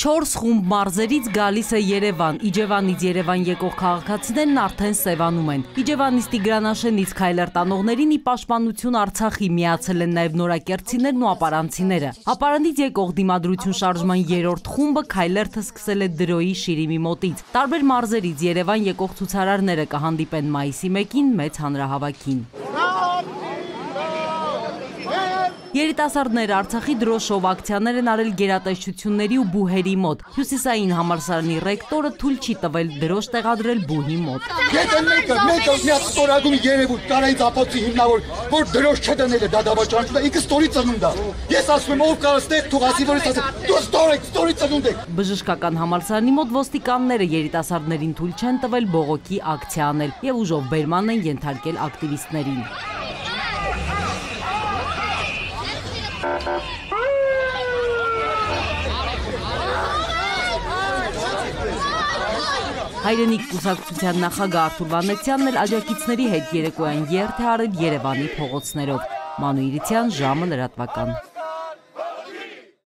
4 խումբ մարզերից գալիս է Երևան։ Իջևանից Երևան եկող քաղաքացիներն արդեն սևանում են։ Իջևանից Տիգրանաշենից քայլեր տանողներին ի պաշտպանություն Արցախի միացել են նաև նորակերտցիներն ու ապարանցիները։ Ապարանից եկող դիմադրություն շարժման 3-րդ խումբը քայլերթը սկսել է Դրոյի Շիրիմի մոտից։ Տարբեր մարզերից Երևան եկող ցուցարարները կհանդիպեն մայիսի 1-ին մեծ հանրահավաքին։ Երիտասարդները Արցախի դրոշով ակցիաներ են արել գերատեսչությունների ու բուհերի մոտ։ Հյուսիսային համալսարանի ռեկտորը թույլ չի տվել դրոշ տեղադրել բուհի մոտ։ Եթե մեկը մեկը միած ստորագում երևույթ կարայից ապոցի հիմնավոր, որ դրոշ չդնելը դա դավաճանություն է, ինքը ստորի ծնունդ է։ Ես ասում եմ, ով կա ստեղ թող ասի, որ ես ասեմ, դու ստոր եք, ստորի ծնունդ եք։ Բժշկական համալսարանի մոտ ոստիկանները երիտասարդներին թույլ չեն տվել բողոքի ակցիա անել եւ ուժով բերման են ենթարկել ակտիվիստներին։ Հայրենիք կուսակցության նախագահ Արթուր Վանեցյանն էլ աջակիցների հետ երեկոյան երթ է արել Երևանի փողոցներով։ Մանուիրիցյան ժամը լրատվական։